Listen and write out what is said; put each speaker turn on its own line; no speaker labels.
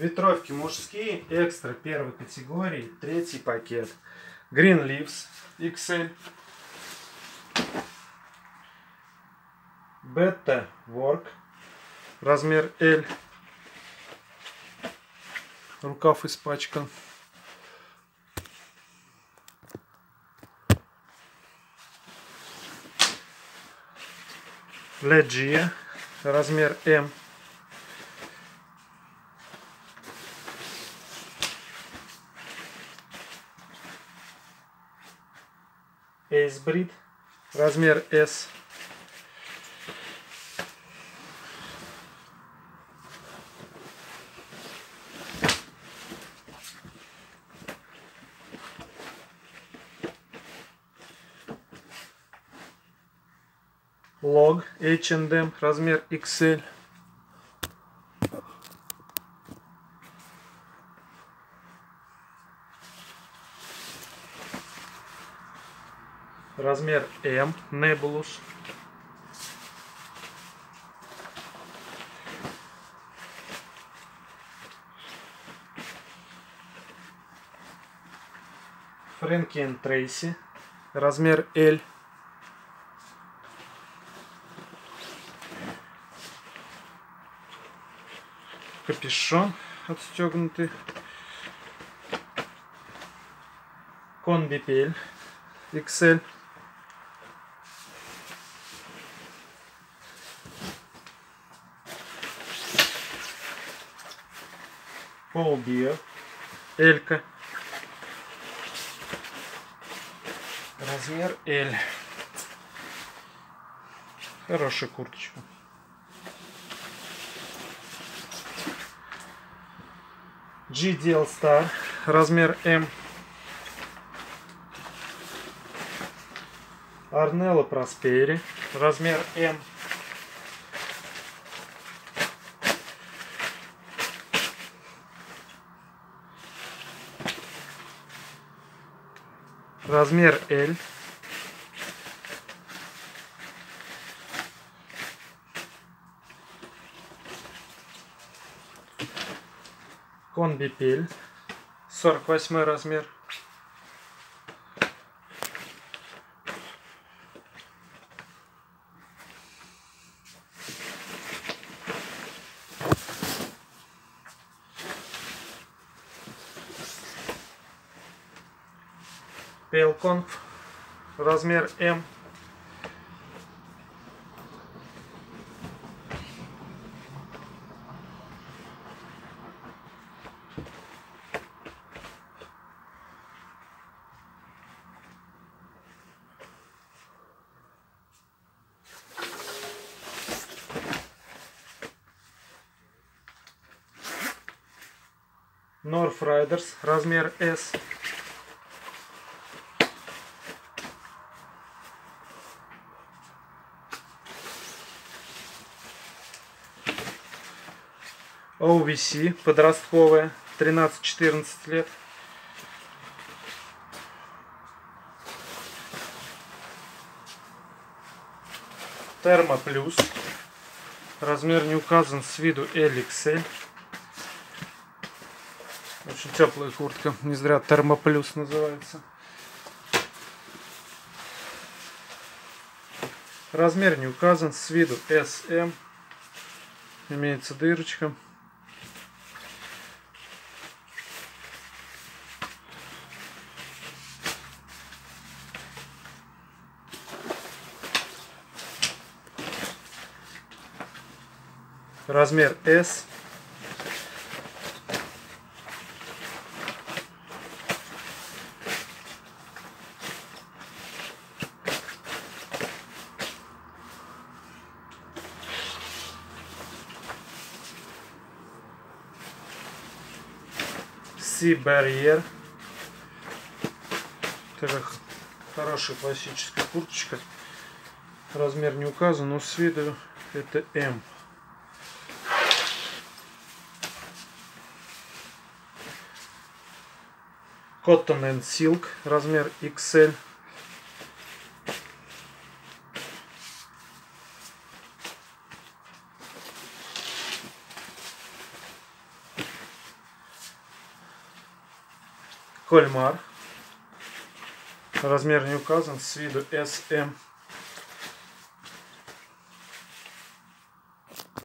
Ветровки мужские, экстра первой категории, третий пакет. Green Leaves XL. Beta Work, размер L. Рукав испачкан. Леджия, размер М. Эйсбрид, размер S. Лог H&M, размер XL. Размер М, Nebulus. Фрэнки Трейси, размер L. капюшон отстегнутый. Конбипель XL. Полбио. Элька. Размер L. Хорошая курточка. GDL Star, размер М. Арнелло Проспери, размер М. Размер L. Конбипель. 48 размер. Пелконф. Размер М. North Riders, размер S. OVC, подростковая, 13-14 лет. Термо Плюс, размер не указан, с виду LXL. Очень теплая куртка. Не зря термоплюс называется. Размер не указан. С виду SM. Имеется дырочка. Размер S. Barrier. Такая хорошая классическая курточка. Размер не указан, но с виду это М. Cotton and Silk, размер XL. Кольмар. Размер не указан, с виду SM.